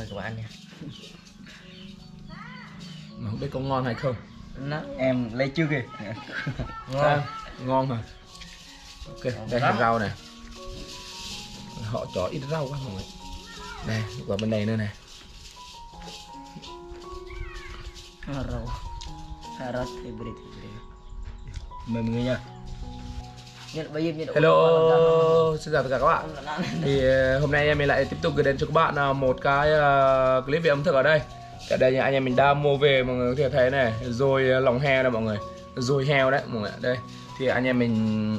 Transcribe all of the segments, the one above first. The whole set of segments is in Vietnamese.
mời các bạn nha. Mà không biết có ngon hay không. Nó em lấy chưa kìa ngon. Ngon mà. Ok đây là rau này. Họ cho ít rau quá mọi người. Đây qua bên này nữa này rau? Hybrid hybrid mời mọi người nha hello xin chào tất cả các bạn. Thì ờ, hôm nay em mình lại tiếp tục gửi đến cho các bạn ờ, một cái ờ, clip về ẩm thực ở đây. Ở đây anh em mình đã mua về mọi người có thể thấy này rồi lòng heo này mọi người. Rồi heo đấy mọi người đây thì anh em mình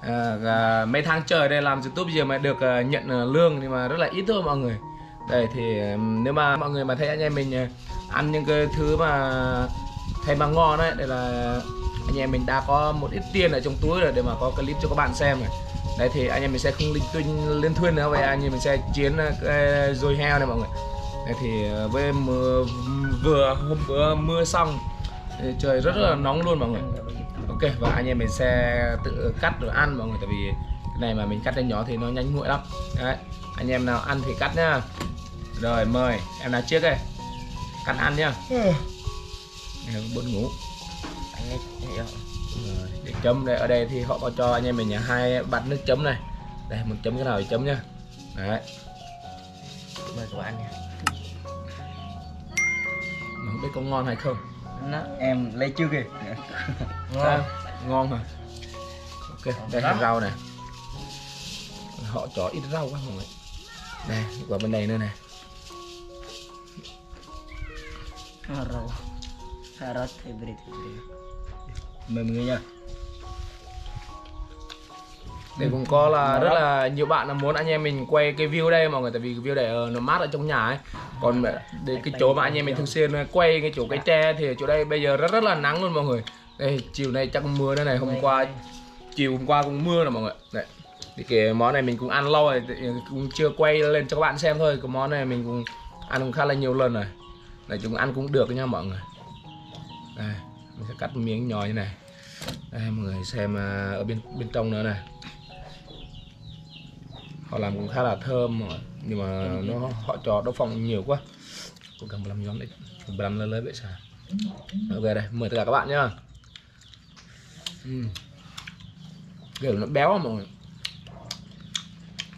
à, à, mấy tháng trời đây làm youtube giờ mà được à, nhận à, lương nhưng mà rất là ít thôi mọi người. Đây thì nếu mà mọi người mà thấy anh em mình à, ăn những cái thứ mà thấy mà ngon đấy, đây là anh em mình đã có một ít tiền ở trong túi rồi để mà có clip cho các bạn xem này. Đấy, thì anh em mình sẽ không linh tuyên liên thuyên nữa, vậy anh em mình sẽ chiến ờ, cái dồi heo này mọi người. Đấy, thì ờ, với mưa, vừa, hôm bữa mưa xong trời rất là nóng luôn mọi người. Ok, và anh em mình sẽ tự cắt rồi ăn mọi người, tại vì cái này mà mình cắt lên nhỏ thì nó nhanh nguội lắm. Đấy, anh em nào ăn thì cắt nhá. Rồi, mời, em nào trước đây? Cắt ăn nhá. Ừ buồn ngủ anh ấy hiểu rồi, để chấm đây. Ở đây thì họ có cho anh em mình hai bát nước chấm này. Đây một chấm cái nào thì chấm nhá. Đấy. Mời các bạn nha. Mà không biết có ngon hay không. Nó em lấy chưa kìa ngon. Ngon mà ok đây là rau này. Họ cho ít rau quá mọi người. Đây qua bên này nữa này rau harus hybrid hybrid mời mọi người nha. Đây cũng có là rất là nhiều bạn là muốn anh em mình quay cái view đây mọi người tại vì cái view này ờ, nó mát ở trong nhà ấy. Còn để cái chỗ mà anh em mình thường xuyên quay cái chỗ cái tre thì chỗ đây bây giờ rất rất là nắng luôn mọi người. Đây chiều nay chắc mưa nữa này hôm qua chiều hôm qua cũng mưa rồi mọi người. Đấy thì cái món này mình cũng ăn lâu rồi cũng chưa quay lên cho các bạn xem thôi. Cái món này mình cũng ăn cũng khá là nhiều lần rồi. Này chúng ăn cũng được nha mọi người đây mình sẽ cắt miếng nhỏ như này. Đây mọi người xem à, ở bên bên trong nữa này. Họ làm cũng khá là thơm nhưng mà nó họ cho đậu phộng nhiều quá. Cố gắng làm nhóm đấy làm lớn lớn vậy sao ok đây mời tất cả các bạn nhá. Uhm. kiểu nó béo á mọi người.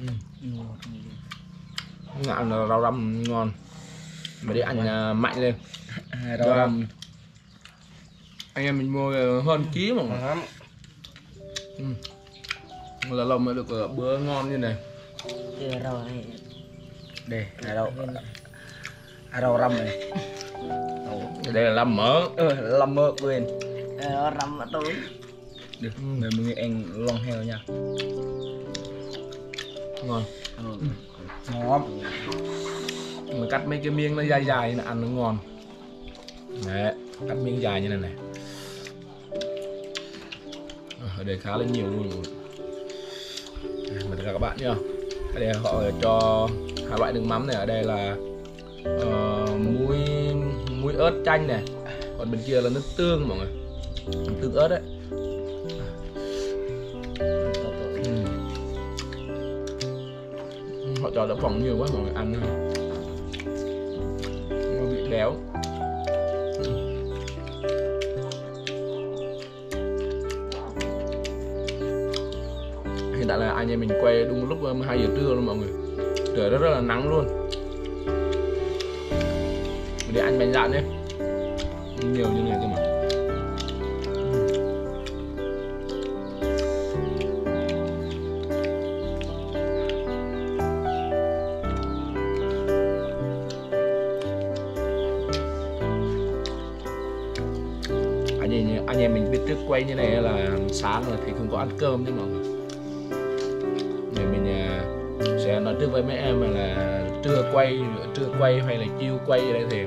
Uhm. ngạn là rau răm ngon. Mà đi ăn à, mạnh lên. Rau răm anh em mình mua ờ, hơn ký mà. Lắm. Là lâu mới được ờ, bữa ngon như này. Chưa rau này đây hai rau hai rau răm này? Đây là làm mỡ ờ lâm mơ quên. Ờ, rau mà tôi. Được mời mọi người ăn lon heo nha. Ngon. Ngon. Mà cắt mấy cái miếng nó dài dài là ăn nó ngon. Đấy cắt miếng dài như này này ở đây khá là nhiều luôn. Mọi người. Mời tất cả các bạn nhá. Ở đây họ cho hai loại nước mắm này. Ở đây là uh, muối muối ớt chanh này. Còn bên kia là nước tương mọi người. Nước tương ớt đấy. Họ cho đậu phộng nhiều quá mọi người ăn nó bị béo. Anh em mình quay đúng lúc um, 2 giờ trưa luôn mọi người. Trời, rất rất là nắng luôn. Để ăn bánh dạn nhé. Nhiều như này cơ mà. Anh em anh em mình biết trước quay như này là sáng rồi thì không có ăn cơm chứ mọi người thì mình à, sẽ nói trước với mấy em là trưa quay trưa quay hay là chiều quay đây thì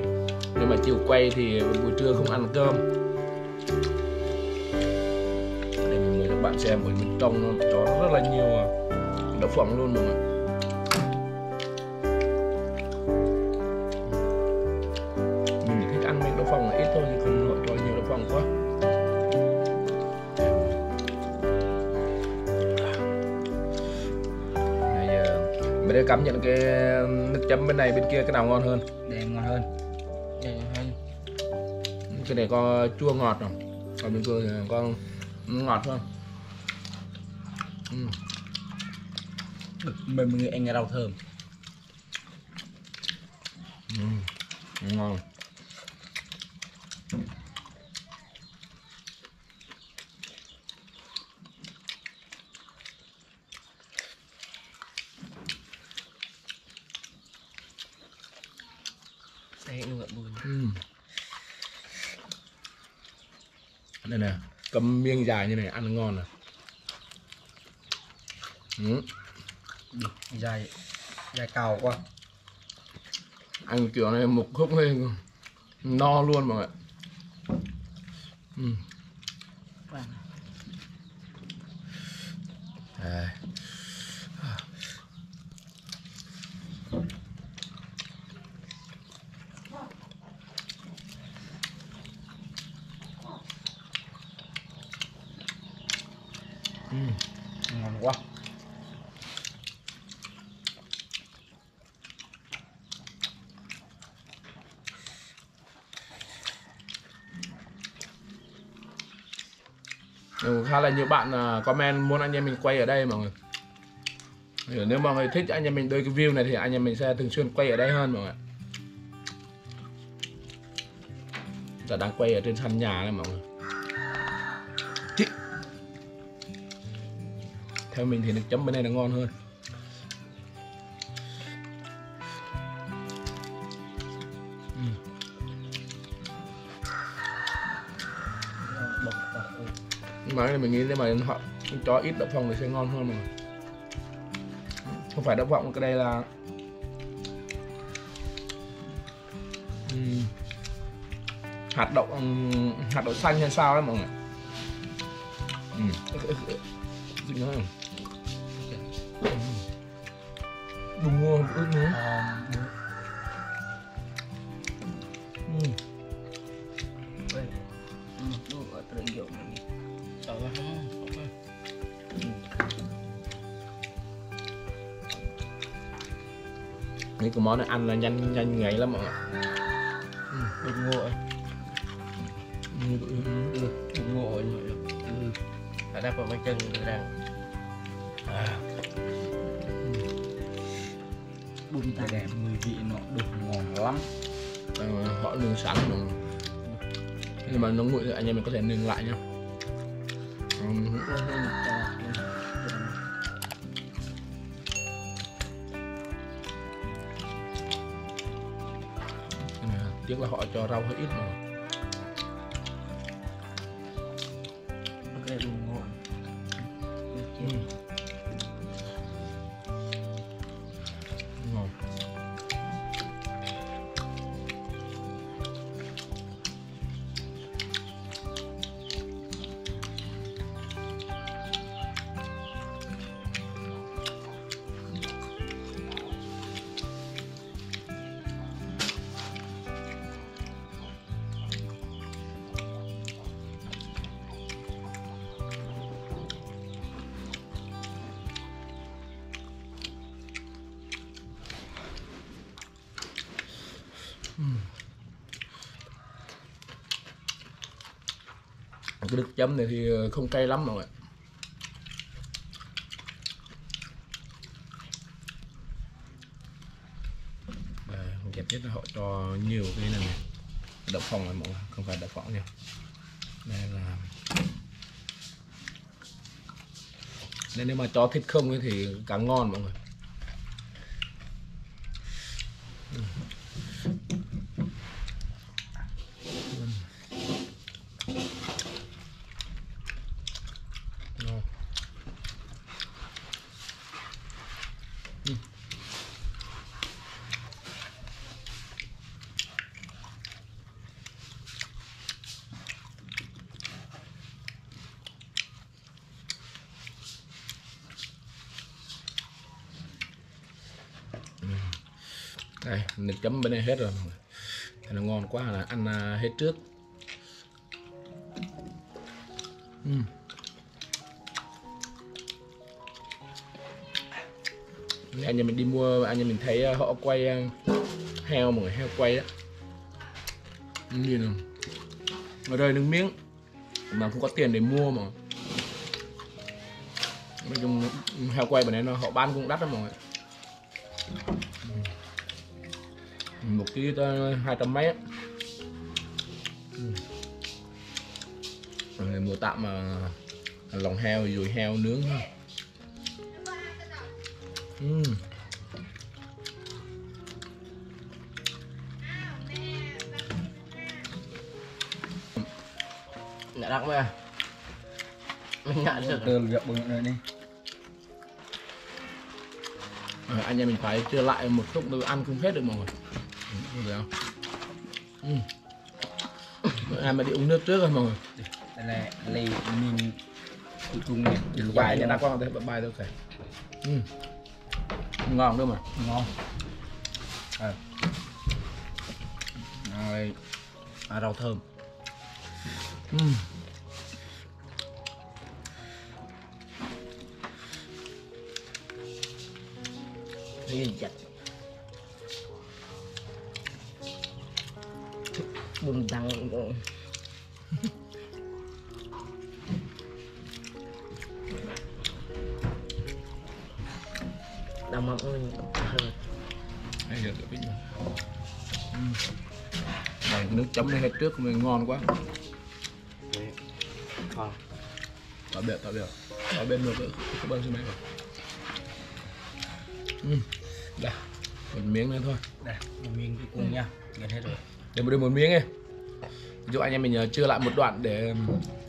nhưng mà chiều quay thì buổi trưa không ăn cơm. Để mình mời các bạn xem, bởi mình trong nó có rất là nhiều à, đậu phộng luôn mọi người. Đã cảm nhận cái nước chấm bên này bên kia cái nào ngon hơn? Để ngon hơn. Là hơn. Cái này có chua ngọt rồi còn bên kia thì có ngọt hơn. Ừ. mình mình anh rau thơm. Ừ. ngon Đây nữa bùn ừ. đây nè cầm miếng dài như này ăn ngon nè ừ. dài dài cao quá. Ăn kiểu này một khúc lên no luôn mọi người ừ. Vâng Ừ. ngon quá. Ừ, khá là nhiều bạn à, comment muốn anh em mình quay ở đây mọi người. Ừ, nếu mọi người thích anh em mình đôi cái view này thì anh em mình sẽ thường xuyên quay ở đây hơn mọi người Giờ dạ, đang quay ở trên sân nhà này mọi người. Theo mình thì nước chấm bên này là ngon hơn mà này mình nghĩ nếu mà họ cho ít đậu phộng thì sẽ ngon hơn mà không phải đậu phộng cái đây là hạt đậu hạt đậu xanh hay sao đấy mọi người Ừm. Đúng rồi ướt nữa Ờm, Ừm. Đây Ừ, đủ ở tự này. Ờ, không, không. cái cái món này ăn là nhanh nhanh ngấy lắm mọi người đừng ngộ Ừm, ừm, ừm. đừng ngộ như vậy Ừ. Ở đây có mấy chân được rằng Cái tạt đẹp. Mùi vị nó được ngon lắm. Ờ, họ nướng sẵn rồi nhưng mà nó nguội thì anh em mình có thể nướng lại nhá. Cái này tiếc là họ cho rau hơi ít mà Ok bùn ngộ cái nước chấm này thì ờ, không cay lắm mọi người. Đây, đẹp nhất là họ cho nhiều cái này này. Đậu phộng này mọi người không phải đậu phộng nha. Đây là nên nếu mà cho thịt không ấy thì càng ngon mọi người ngon đây, mình chấm bên đây hết rồi mọi người. Nó ngon quá là ăn à, hết trước. Uhm. anh em mình đi mua, anh em mình thấy à, họ quay à, heo mọi người, heo quay á nhìn nào. Ở đây nước miếng. Mà không có tiền để mua mà. Nói chung, heo quay bên này nó, họ bán cũng đắt lắm mọi người một ký tới hai trăm mấy rồi mua tạm mà lòng heo rồi heo nướng thôi Ừm. Nggak dak mah. Nggak được. từ việc bưng rồi đi Ờ, anh em mình phải chia lại một lúc tôi ăn không hết được mọi người được không ừ. ai mà đi uống nước trước rồi mọi người đây là ly mình cuối cùng này bài bài cho nó qua đây bài tôi kể ừ. ngon đâu mà ngon à. rồi à, rau thơm ừ. Đi chặt. Bùm tăng. Đau mắm mình hơi. Đây giờ cái bít này. Nước chấm này hết trước mình ngon quá Ngon. tỏi biệt tạm biệt tỏi bên được các bạn xin mấy rồi ừ. đây một miếng nữa thôi đây, một miếng cuối cùng nha gần hết rồi để một đưa một miếng đi ví dụ anh em mình ờ, chưa lại một đoạn để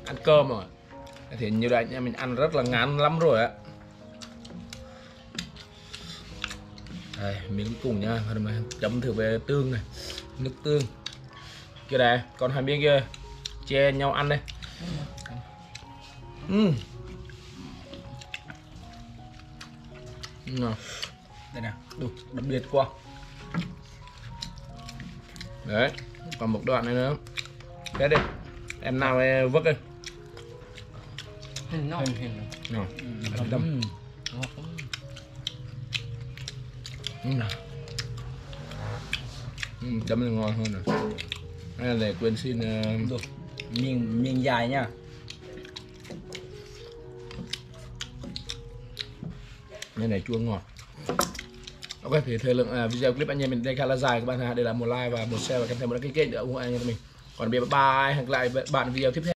ăn cơm rồi. Thì như vậy anh em mình ăn rất là ngán lắm rồi á. Đây miếng cuối cùng nha Thôi mà chấm thử về tương này nước tương. Kia đây còn hai miếng kia che nhau ăn đây. Ừ đây nè Đủ, đặc biệt quá đấy còn một đoạn này nữa cái đi em nào em vứt đi Nó. hình hình đâm. Ừ. ừ. nào ừ, chấm là ngon hơn rồi hay là để quên xin ờ, được miếng miếng dài nha cái này chua ngọt ok thì thời lượng uh, video clip anh em mình đây khá là dài các bạn ha. Để là một like và một share và kèm theo một đăng ký kênh để ủng hộ anh em mình. Còn bây giờ bye hẹn gặp lại bạn video tiếp theo.